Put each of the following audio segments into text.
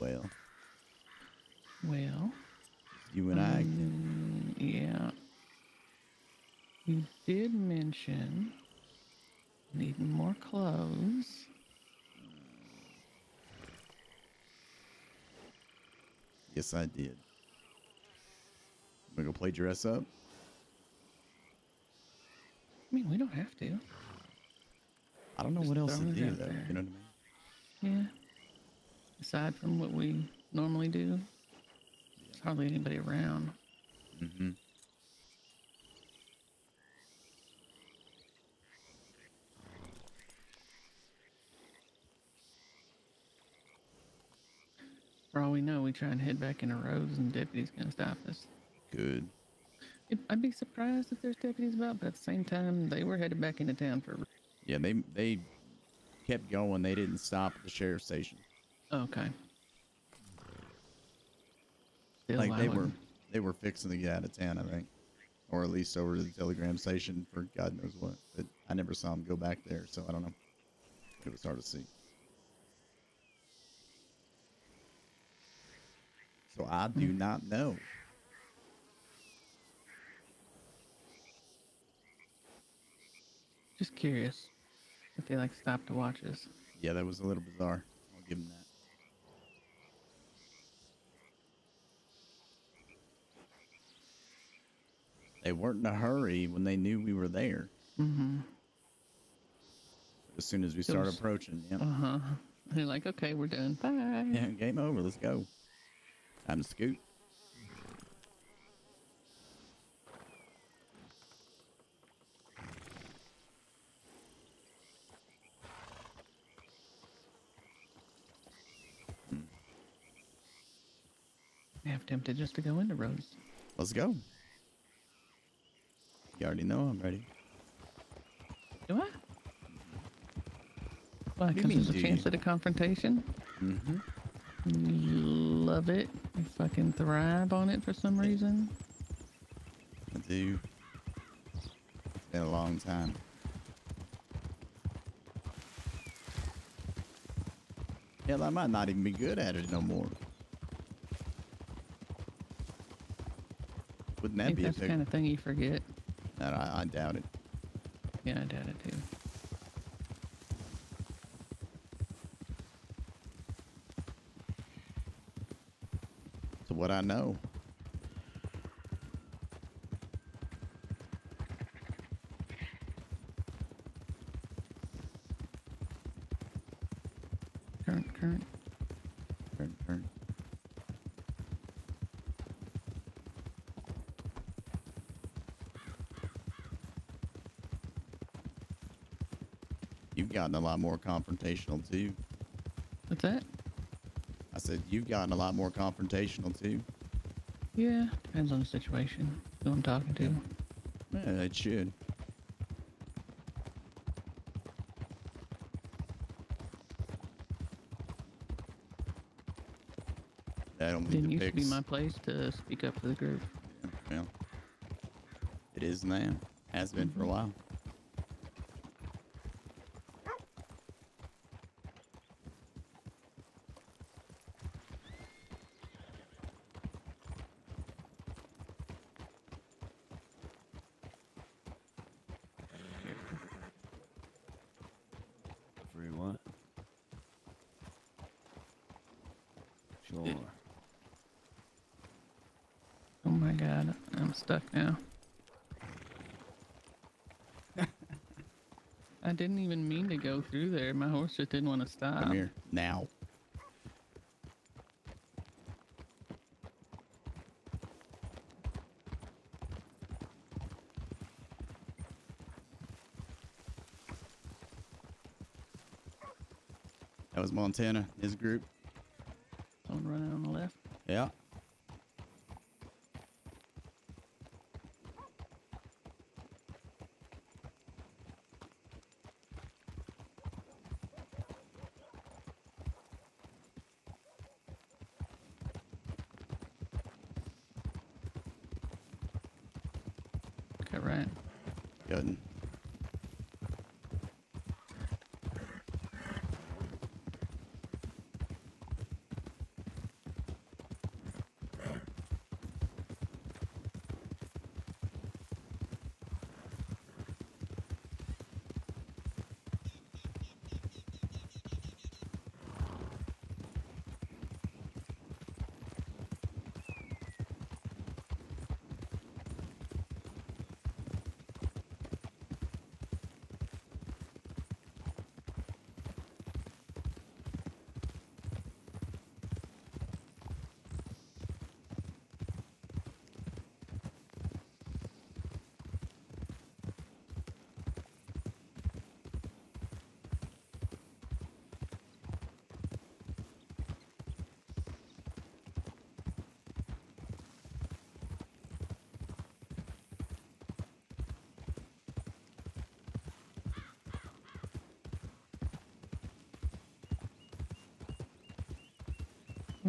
Well, Well, you and I. mm, yeah. You did mention needing more clothes. Yes, I did. We gonna play dress up. I mean, we don't have to. I don't know Just what else to do though. there. You know what I mean? Yeah. Aside from what we normally do, there's hardly anybody around. Mm-hmm. For all we know, we try and head back into Rhodes and deputies gonna stop us. Good. It, I'd be surprised if there's deputies about, but at the same time, they were headed back into town for. Yeah, they they kept going. They didn't stop at the sheriff's station. Okay. Still, like they were they were fixing to get out of town, I think, or at least over to the telegram station for God knows what. But I never saw them go back there, so I don't know. It was hard to see. So I do Hmm. not know. Just curious if they like stopped to watch us. Yeah, that was a little bizarre. I'll give them that. They weren't in a hurry when they knew we were there. Mm-hmm. As soon as we start Those- approaching, yeah. Uh huh. They're like, okay, we're done. Bye. Yeah, game over. Let's go. Time to scoot. Half tempted just to go into Rhodes. Let's go. You already know I'm ready. Do I? Why? Because there's a do chance you? at a confrontation. Mm-hmm. Love it. You fucking thrive on it for some reason. I do. It's been a long time. Hell, I might not even be good at it no more. Wouldn't that be a that's the kind of thing you forget. No, I, I doubt it. Yeah, I doubt it too. To what I know. Gotten a lot more confrontational too. What's that? I said you've gotten a lot more confrontational too. Yeah, depends on the situation. Who I'm talking to. Yeah, it should. I don't Didn't used to be my place to speak up for the group. Well, it is now. Has been for a mm-hmm. while. Free what? Oh my god, I'm stuck now. I didn't even mean to go through there. My horse just didn't want to stop. Come here now. That was Montana, his group. Someone running on the left. Yeah. Okay, right. Good.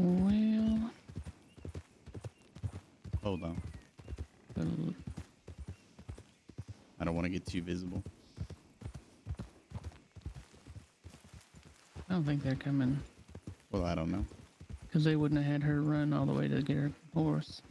Well, Hold on. I don't want to get too visible. I don't think they're coming Well, I don't know. because they wouldn't have had her run all the way to get her horse.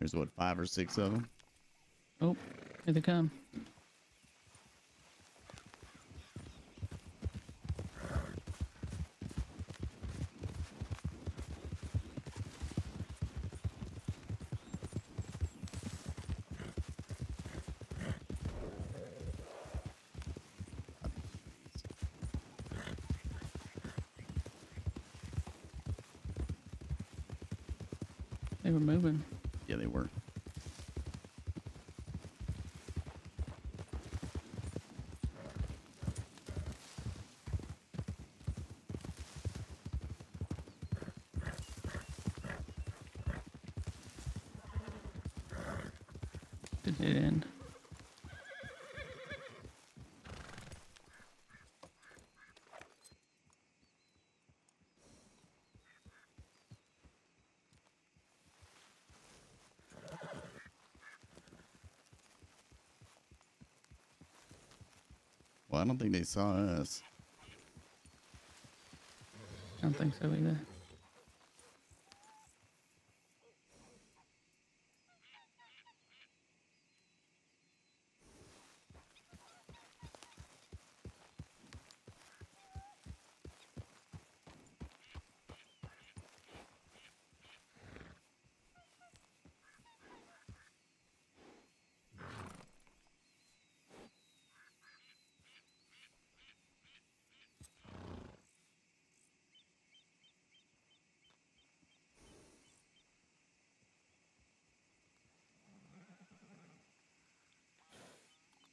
There's what five or six of them. Oh, here they come. They were moving. Yeah, they were. Did it end? Well, I don't think they saw us. I don't think so either.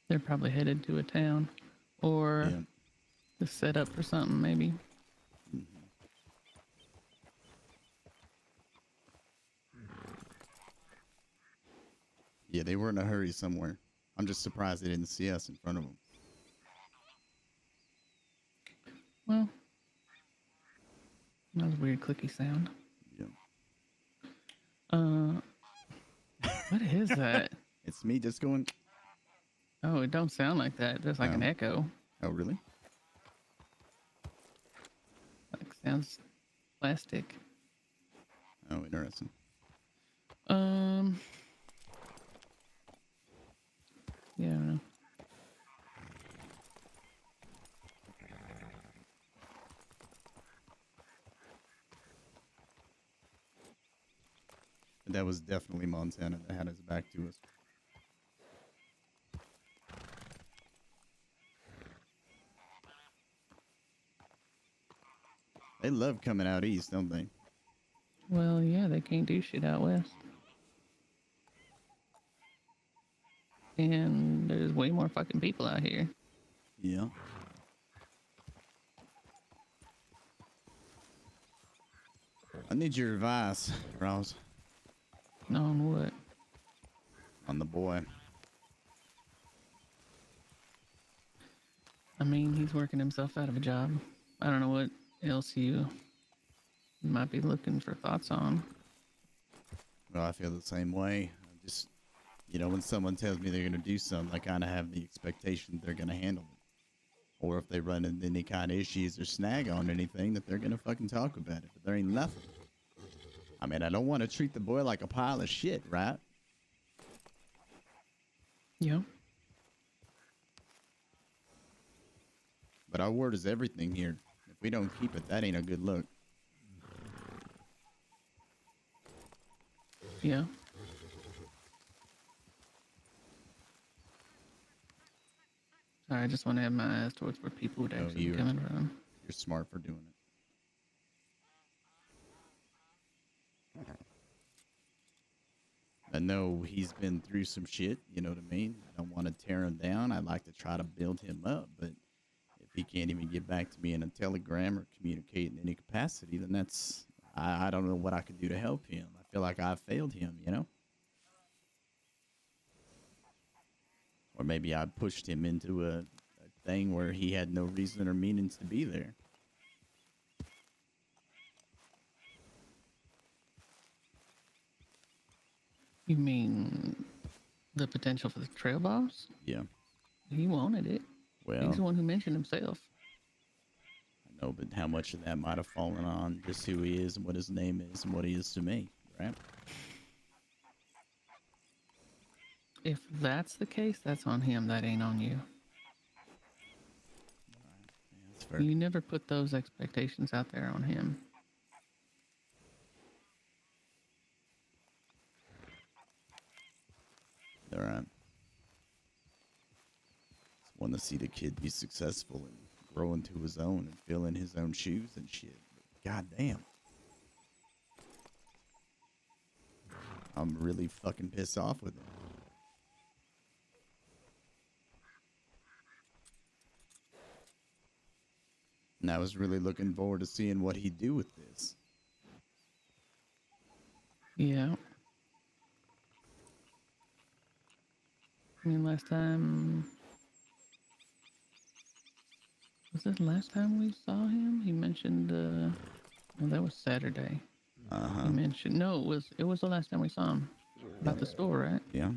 They're probably headed to a town or Yeah. to set up for something, maybe. Yeah, they were in a hurry somewhere. I'm just surprised they didn't see us in front of them. Well, that was a weird clicky sound. Yeah. Uh, what is that? It's me just going. Oh, it don't sound like that. Just like an echo. Oh, really? Like sounds plastic. Oh, interesting. Um. Yeah, I don't know. That was definitely Montana that had his back to us. They love coming out east, don't they? Well, yeah, they can't do shit out west. And there's way more fucking people out here. Yeah. I need your advice, Ros, On what? on the boy. I mean, he's working himself out of a job. I don't know what else you might be looking for thoughts on. Well, I feel the same way. I just, you know, when someone tells me they're going to do something, I kind of have the expectation they're going to handle it. Or if they run into any kind of issues or snag on anything, that they're going to fucking talk about it. But there ain't nothing. I mean, I don't want to treat the boy like a pile of shit, right? Yeah. But our word is everything here. If we don't keep it, that ain't a good look. Yeah. Sorry, I just want to have my eyes towards where people would oh, actually oh, be coming from. You're smart for doing it. I know he's been through some shit, you know what I mean? I don't want to tear him down. I'd like to try to build him up, but if he can't even get back to me in a telegram or communicate in any capacity, then that's I, I don't know what I could do to help him. I feel like I failed him, you know? Or maybe I pushed him into a, a thing where he had no reason or meanings to be there. You mean the potential for the trail boss? Yeah. He wanted it. Well, He's the one who mentioned himself. I know, but how much of that might have fallen on just who he is and what his name is and what he is to me, right? If that's the case, that's on him. That ain't on you. Yeah. You never put those expectations out there on him. All right. Want to see the kid be successful and grow into his own and fill in his own shoes and shit. God damn. I'm really fucking pissed off with him. And I was really looking forward to seeing what he'd do with this. Yeah. I mean, last time. Was it the last time we saw him? He mentioned. Uh, well, that was Saturday. Uh He mentioned. No, it was. It was the last time we saw him. About the store, right? Yeah.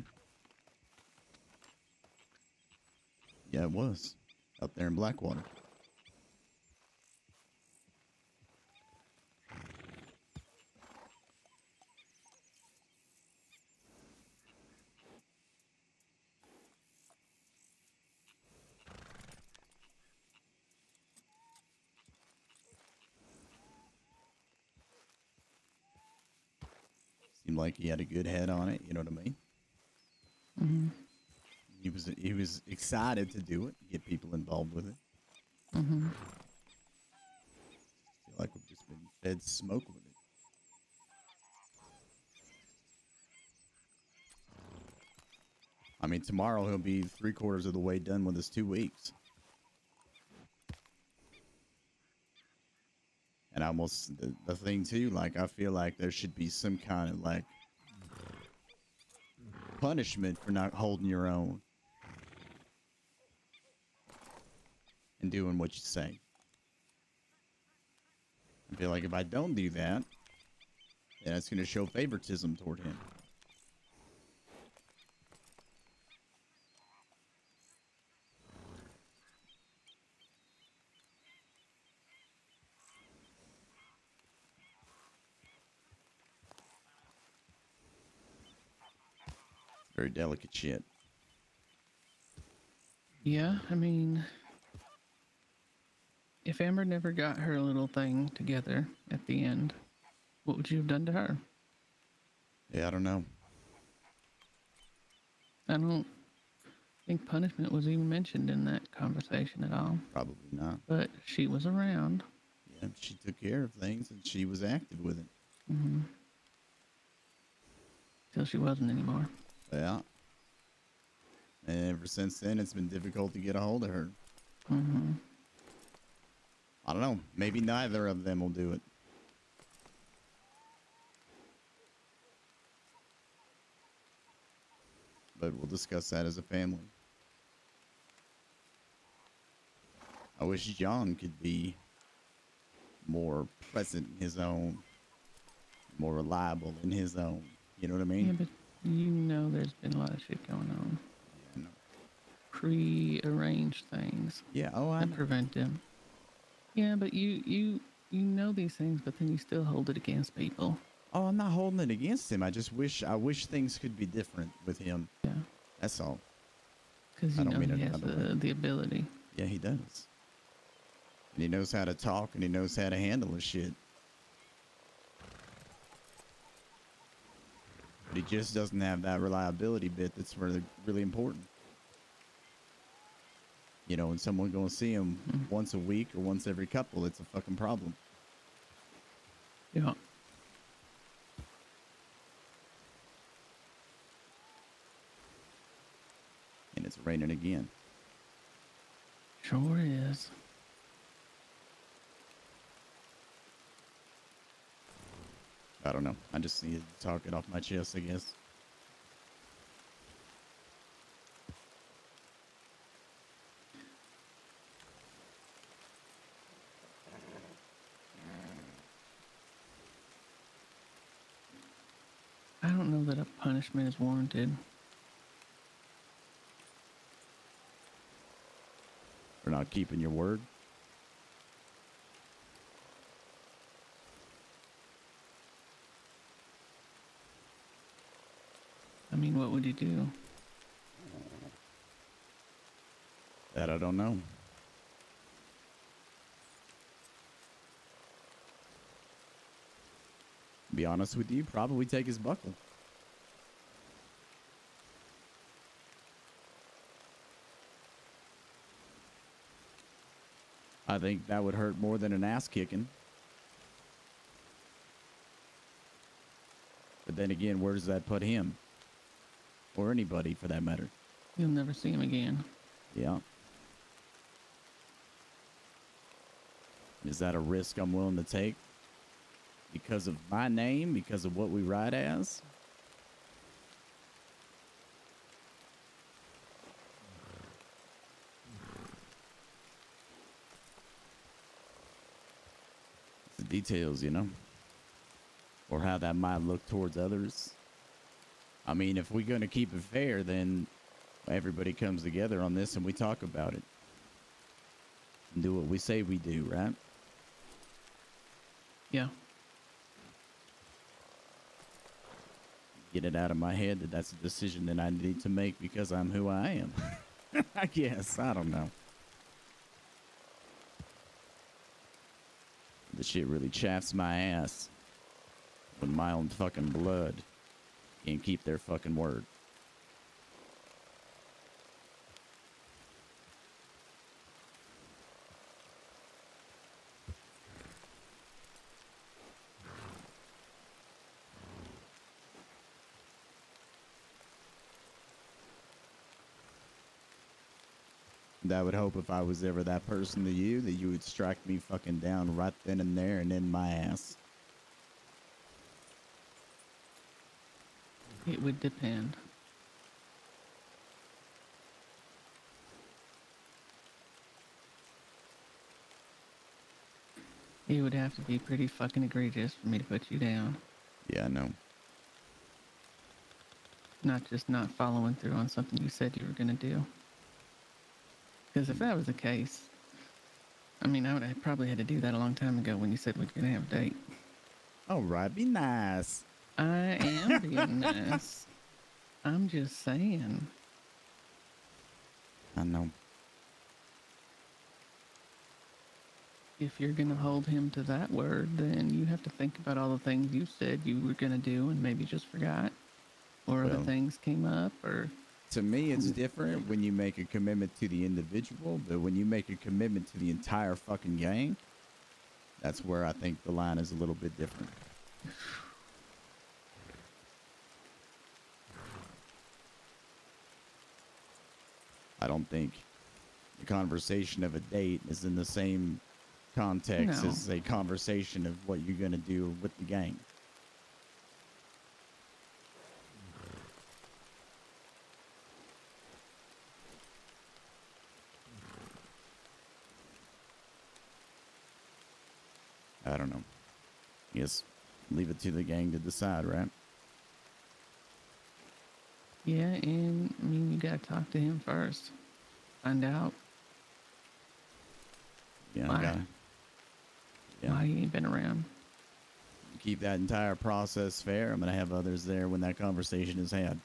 Yeah, it was. Up there in Blackwater. Like he had a good head on it, you know what I mean? Mm-hmm. He was he was excited to do it, get people involved with it. Mm-hmm. feel like we've just been fed smoke with it. I mean, tomorrow he'll be three quarters of the way done with his two weeks. And I almost, the, thing too, like, I feel like there should be some kind of like punishment for not holding your own and doing what you say. I feel like if I don't do that, then it's going to show favoritism toward him. Very delicate shit. Yeah, I mean, if Amber never got her little thing together at the end, what would you have done to her? Yeah, I don't know. I don't think punishment was even mentioned in that conversation at all. Probably not. But she was around. Yeah, she took care of things and she was active with it. Mm-hmm. Till she wasn't anymore. Yeah. And ever since then, it's been difficult to get a hold of her. hmm I don't know. Maybe neither of them will do it. But we'll discuss that as a family. I wish John could be more present in his own, more reliable in his own. You know what I mean? Yeah, but you know there's been a lot of shit going on. Yeah, no. Pre-arranged things yeah oh, I know. prevent him. Yeah, but you you you know these things, but then you still hold it against people. Oh, I'm not holding it against him. I just wish I wish things could be different with him. Yeah, That's all. because I don't know mean he has way. the, the ability. Yeah, he does. And he knows how to talk and he knows how to handle his shit. but he just doesn't have that reliability bit that's really really important. You know, when someone going to see him mm-hmm. once a week or once every couple, it's a fucking problem. Yeah. And it's raining again. Sure is. I don't know. I just need to talk it off my chest, I guess. I don't know that a punishment is warranted. For not keeping your word. I mean, what would you do? That I don't know. Be honest with you, probably take his buckle. I think that would hurt more than an ass kicking. But then again, where does that put him? Or anybody for that matter? You'll never see him again. Yeah. Is that a risk I'm willing to take? Because of my name, because of what we write as? It's the details, you know? Or how that might look towards others. I mean, if we're going to keep it fair, then everybody comes together on this and we talk about it. And do what we say we do, right? Yeah. Get it out of my head that that's a decision that I need to make because I'm who I am. I guess. I don't know. The shit really chafes my ass With my own fucking blood can't keep their fucking word. And I would hope if I was ever that person to you, that you would strike me fucking down right then and there and in my ass. It would depend. It would have to be pretty fucking egregious for me to put you down. Yeah, I know. Not just not following through on something you said you were going to do. Because if that was the case, I mean, I would have probably had to do that a long time ago when you said we were going to have a date. All right, be nice. I am being nice. I'm just saying. I know. If you're going to hold him to that word, then you have to think about all the things you said you were going to do and maybe just forgot. Or other things came up, or To me, it's different when you make a commitment to the individual, but when you make a commitment to the entire fucking gang, that's where I think the line is a little bit different. I don't think the conversation of a date is in the same context No. as a conversation of what you're going to do with the gang. I don't know. Yes, leave it to the gang to decide, right? Yeah, and I mean, you got to talk to him first. Find out Yeah, Why? I gotta yeah. why he ain't been around. keep that entire process fair. I'm gonna have others there when that conversation is had.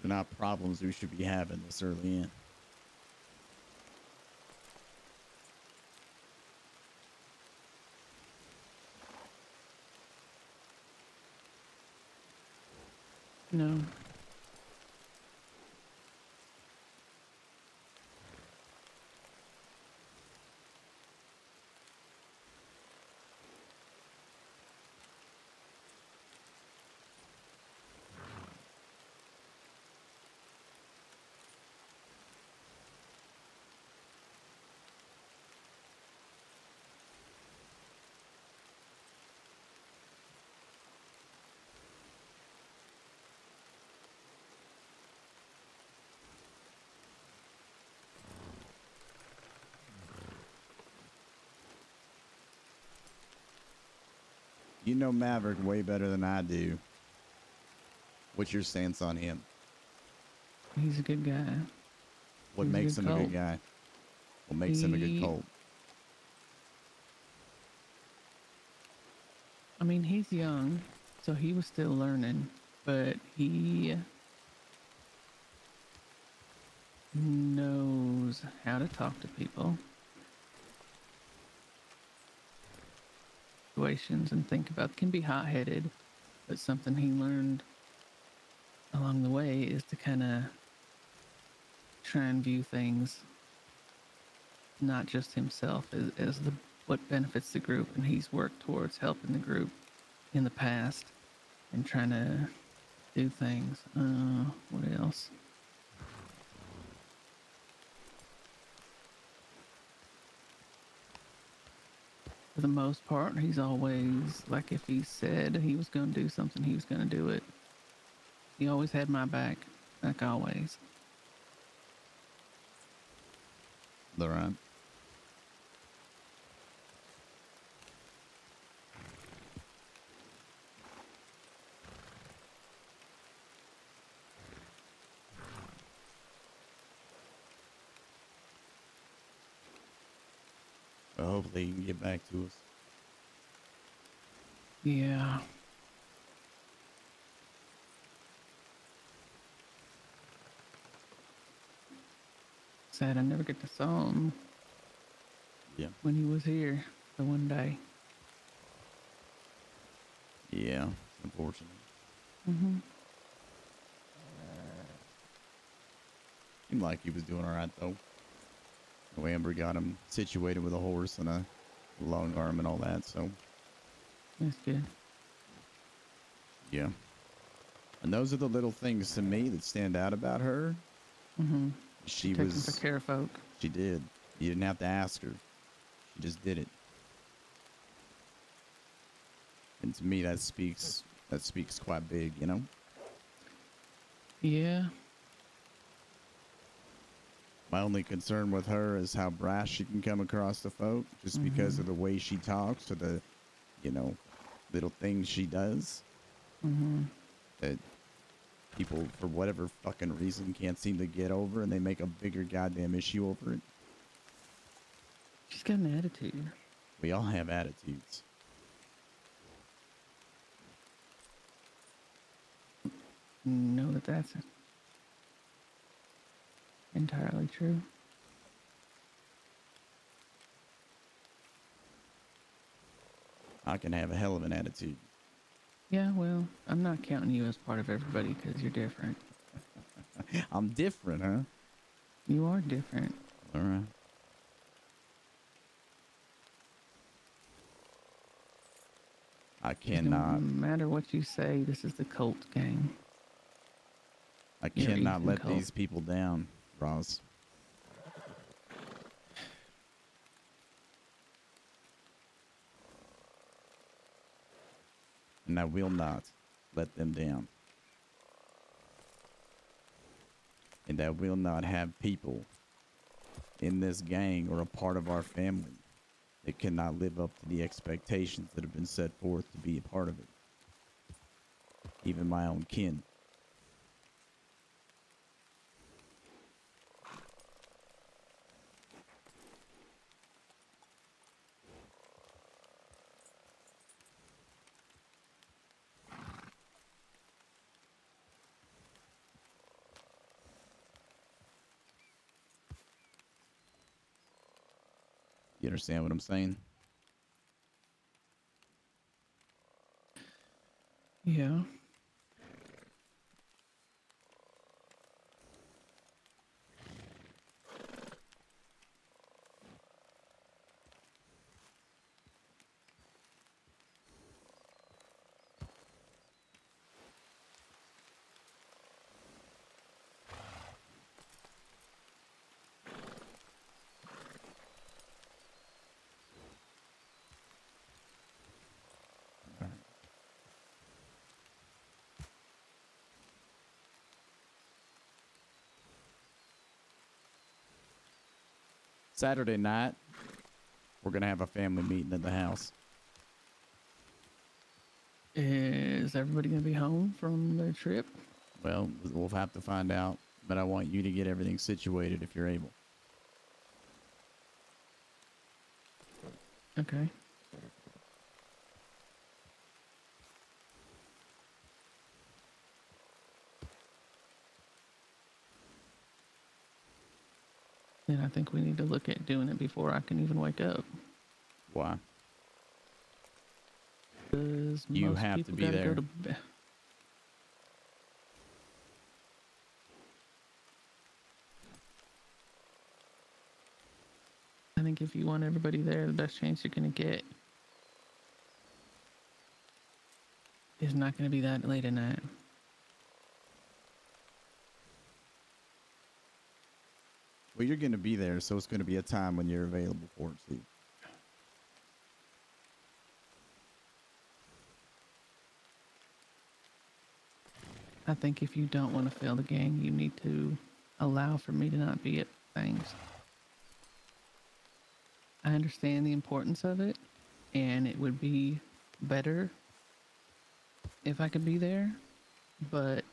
They're not problems we should be having this early in. No. You know Maverick way better than I do. What's your stance on him? He's a good guy. What He's makes good him a good guy? What makes him a good He- Colt? I mean, he's young, so he was still learning, but he knows how to talk to people. Situations and think about can be hot headed, but something he learned along the way is to kind of try and view things not just himself as, as the what benefits the group and he's worked towards helping the group in the past and trying to do things. Uh what else for the most part. He's always like if he said he was going to do something he was going to do it. He always had my back like always. All right. Well, hopefully he can get back to us. yeah sad i never get to saw him Yeah. when he was here the one day. Yeah. Unfortunately. Mm-hmm. Seemed like he was doing all right though. The Amber got him situated with a horse and a long arm and all that. So That's good. yeah. And those are the little things to me that stand out about her. Mm-hmm. She Taking was. for care of folk. She did. You didn't have to ask her. She just did it. And to me, that speaks. That speaks quite big, you know. Yeah. My only concern with her is how brash she can come across to folk, just because of the way she talks or the, you know, little things she does Mm-hmm. that people, for whatever fucking reason, can't seem to get over, and they make a bigger goddamn issue over it. She's got an attitude. We all have attitudes. Know that that's entirely true. I can have a hell of an attitude. Yeah, well, I'm not counting you as part of everybody because you're different. I'm different, huh? You are different. All right. I cannot. No matter what you say, this is the Colt gang. I cannot let Cole. these people down, Ros. And I will not let them down. And I will not have people in this gang or a part of our family that cannot live up to the expectations that have been set forth to be a part of it. Even my own kin. You understand what I'm saying? Yeah. Saturday night, we're gonna have a family meeting at the house. Is everybody gonna be home from their trip? Well, we'll have to find out, but I want you to get everything situated if you're able. Okay. I think we need to look at doing it before I can even wake up. Why? Because You have to be there. Go to be- I think if you want everybody there, the best chance you're gonna get is not gonna be that late at night. Well, you're going to be there, so it's going to be a time when you're available for it. I think if you don't want to fail the game, you need to allow for me to not be at things. I understand the importance of it, and it would be better if I could be there, but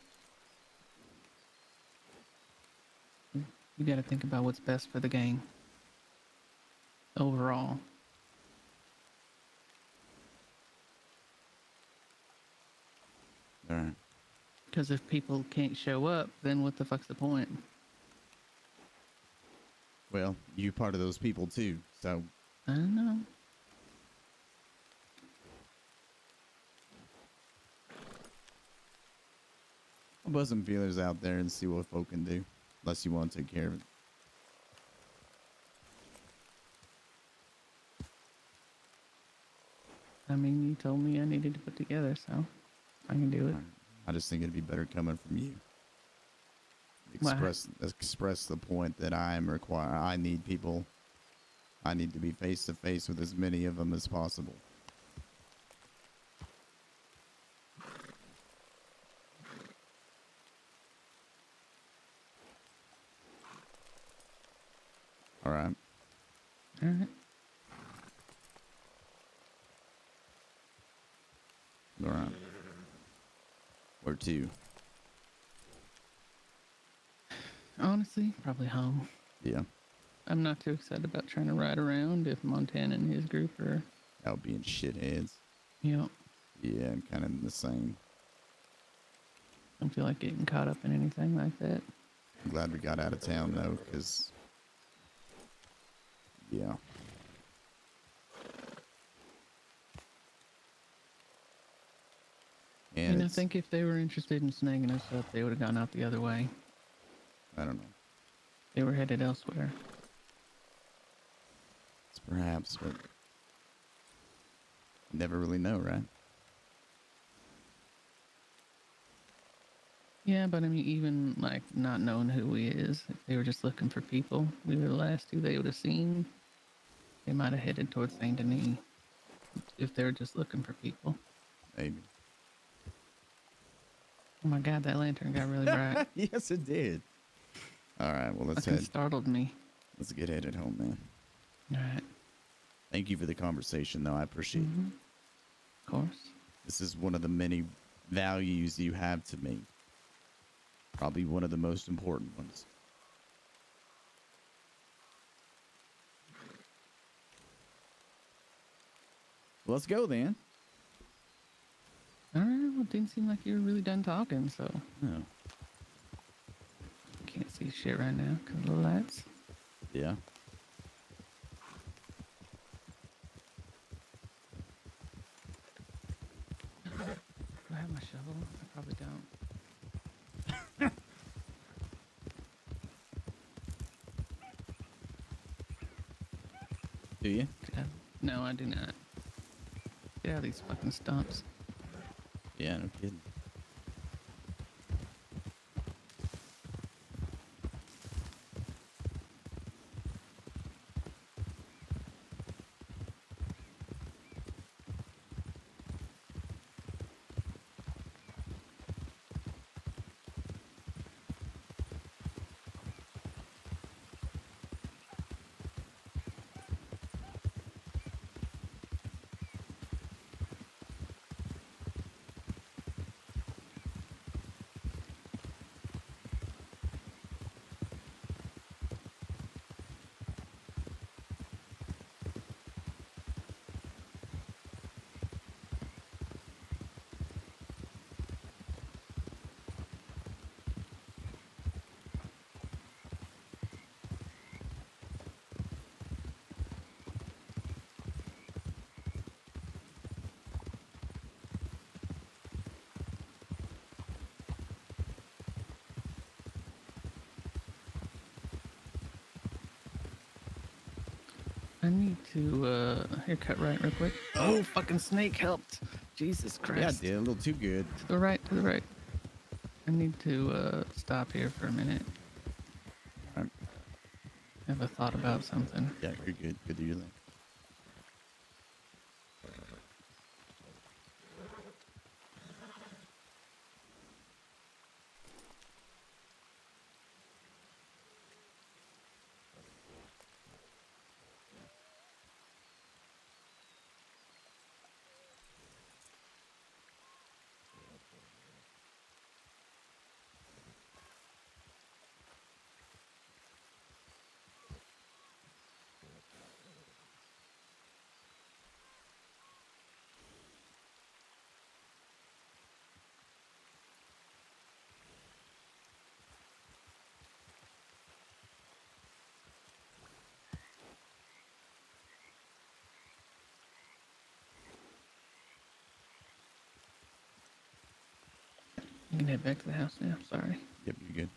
you got to think about what's best for the game overall. All right. Because if people can't show up, then what the fuck's the point? Well, you part of those people too, so I don't know. I'll buzz some feelers out there and see what folk can do. Unless you want to take care of it. I mean, you told me I needed to put together, so I can do it. I just think it'd be better coming from you. Why? Express express the point that I am require. I need people. I need to be face to face with as many of them as possible. All right. All right. All right. Where to? Honestly, probably home. Yeah, I'm not too excited about trying to ride around if Montana and his group are, out being shitheads. know, Yeah, I'm kind of in the same. I don't feel like getting caught up in anything like that. I'm glad we got out of town though, because yeah. And and I think if they were interested in snagging us up, they would have gone out the other way. I don't know. They were headed elsewhere. It's perhaps, but never really know, right? Yeah, but I mean, even like not knowing who he is, if they were just looking for people, we were the last two they would have seen. They might have headed towards Saint Denis if they were just looking for people. Maybe. Oh my god, that lantern got really bright. yes, it did. All right, well let's Fucking head. startled me. Let's get headed home, man. All right. Thank you for the conversation, though. I appreciate it. Mhm. Of course. This is one of the many values you have to me. Probably one of the most important ones. Let's go then. All right. Well, it didn't seem like you were really done talking, so Oh, can't see shit right now because of the lights. yeah. Do I have my shovel? I probably don't. Do you? Get No, I do not. Get out of these fucking stumps. Yeah, no kidding. I need to uh haircut right real quick. Oh, fucking snake helped. Jesus Yeah, Christ. I did a little too good. To the right, to the right. I need to uh stop here for a minute. Alright. Have a thought about something. Yeah, you're good. Good to your thing. You can head back to the house now. Sorry. Yep, you're good.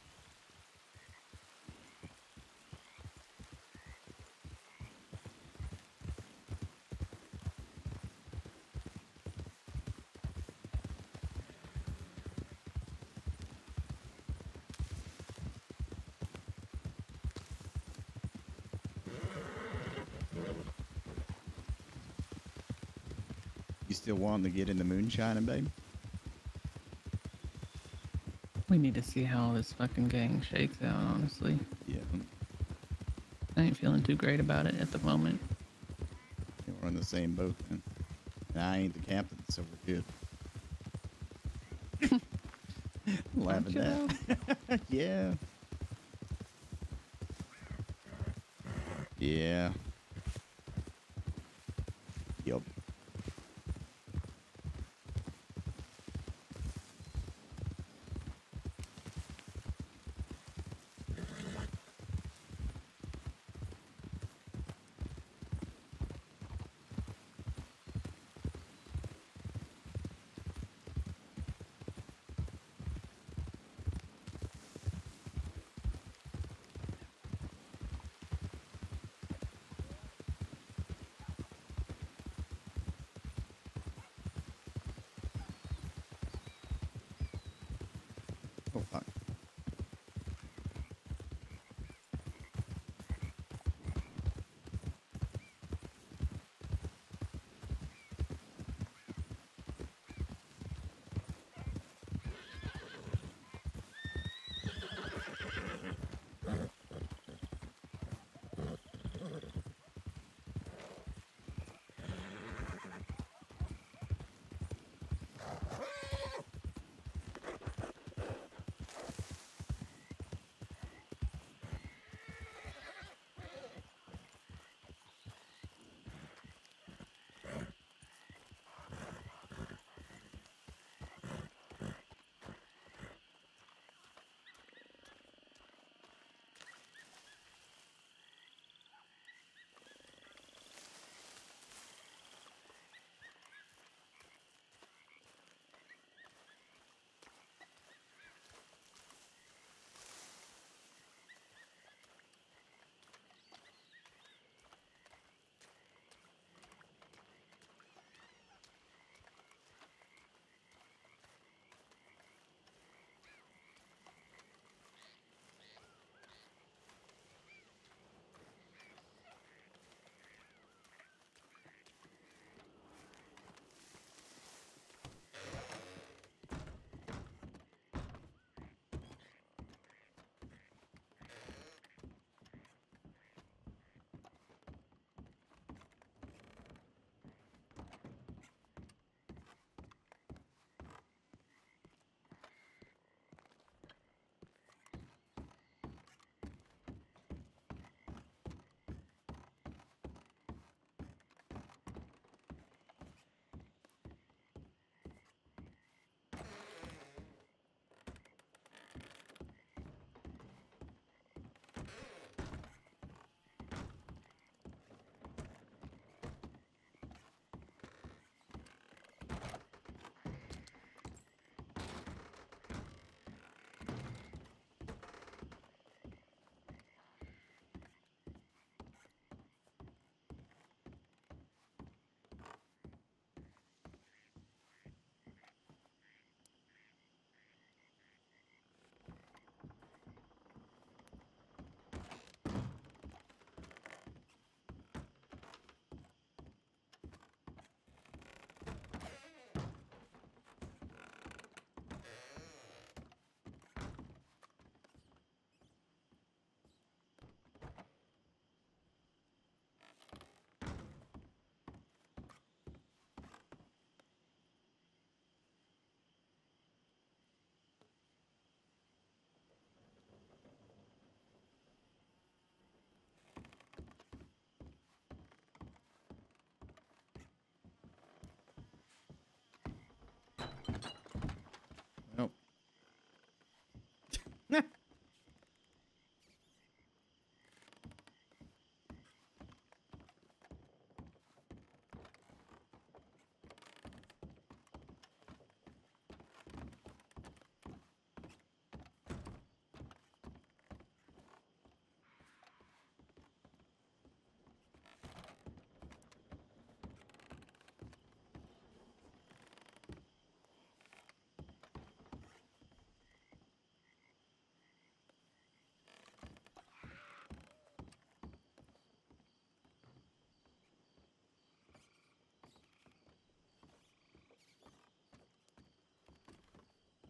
You still wanting to get in the moonshining, babe? We need to see how this fucking gang shakes out, honestly. Yeah. I ain't feeling too great about it at the moment. Yeah, We're in the same boat then. And I ain't the captain, so we're good. Laughing Aren't yeah. Yeah.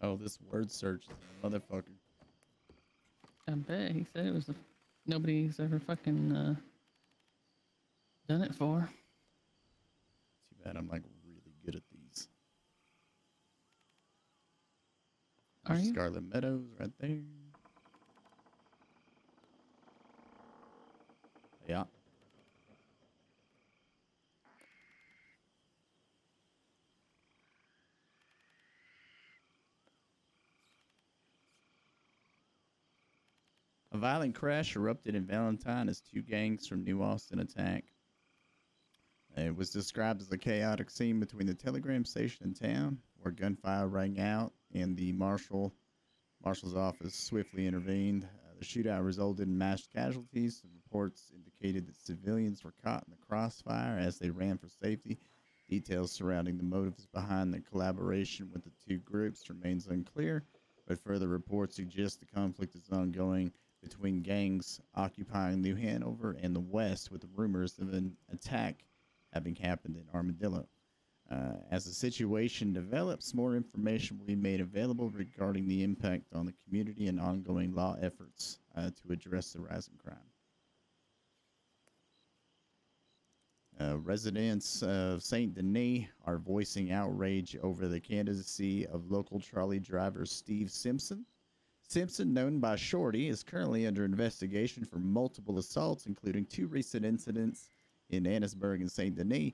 Oh, this word search motherfucker. I bet he said it was the nobody's ever fucking uh, done it for. Too bad I'm like really good at these. Are There's you? Scarlett Meadows right there. Yeah. A violent crash erupted in Valentine as two gangs from New Austin attack. It was described as a chaotic scene between the telegram station and town, where gunfire rang out and the marshal marshal's office swiftly intervened. Uh, the shootout resulted in mass casualties. The reports indicated that civilians were caught in the crossfire as they ran for safety. Details surrounding the motives behind the collaboration with the two groups remains unclear, but further reports suggest the conflict is ongoing between gangs occupying New Hanover and the West, with rumors of an attack having happened in Armadillo. Uh, as the situation develops, more information will be made available regarding the impact on the community and ongoing law efforts uh, to address the rising crime. Uh, residents of St. Denis are voicing outrage over the candidacy of local trolley driver Steve Simpson. Simpson, known by Shorty, is currently under investigation for multiple assaults, including two recent incidents in Annesburg and St. Denis.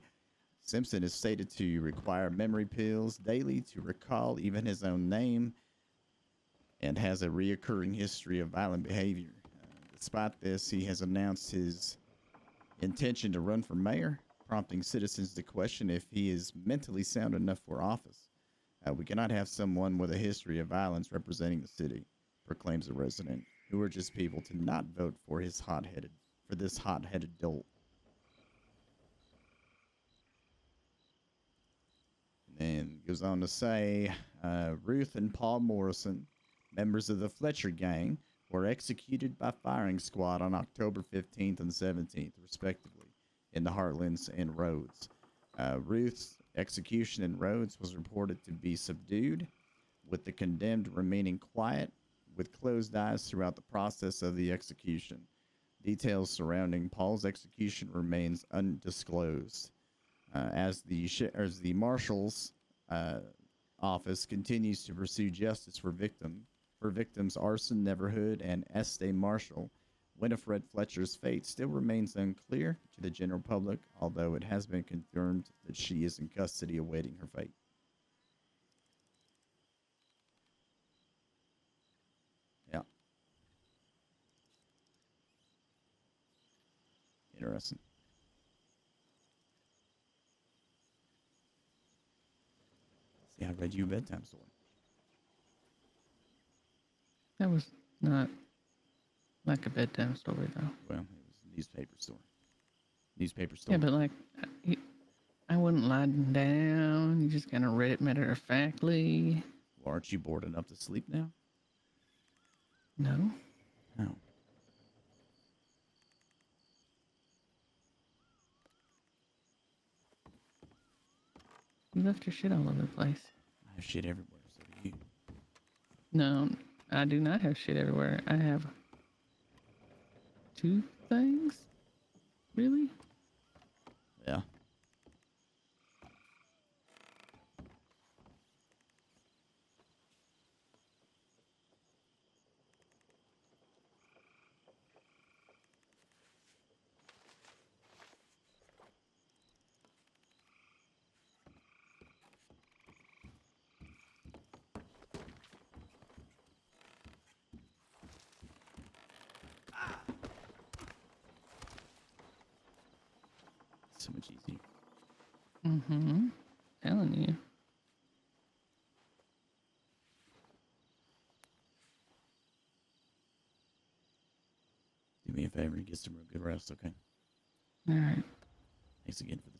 Simpson is stated to require memory pills daily to recall even his own name and has a reoccurring history of violent behavior. Uh, despite this, he has announced his intention to run for mayor, prompting citizens to question if he is mentally sound enough for office. Uh, we cannot have someone with a history of violence representing the city, proclaims a resident, who urges people to not vote for his hot-headed for this hot-headed dolt. And then goes on to say uh, Ruth and Paul Morrison, members of the Fletcher gang, were executed by firing squad on October 15th and 17th, respectively, in the Heartlands and Rhodes. Uh, Ruth's execution in Rhodes was reported to be subdued, with the condemned remaining quiet with closed eyes throughout the process of the execution. Details surrounding Paul's execution remains undisclosed uh, as the as the marshal's uh, office continues to pursue justice for victim for victims Arson Neverhood and Estee Marshall. Winifred Fletcher's fate still remains unclear to the general public, although it has been confirmed that she is in custody awaiting her fate. Yeah. Interesting. See, I read you a bedtime story. That was not like a bedtime story, though. Well, it was a newspaper story. Newspaper story. Yeah, but like, you, I wouldn't lie down. You just kind of read it matter of factly. well, aren't you bored enough to sleep now? No. No. You left your shit all over the place. I have shit everywhere, so do you. No, I do not have shit everywhere. I have two things. Really? Yeah. So much easier. Mm-hmm. Telling you. Do me a favor and get some real good rest, okay? All right. Thanks again for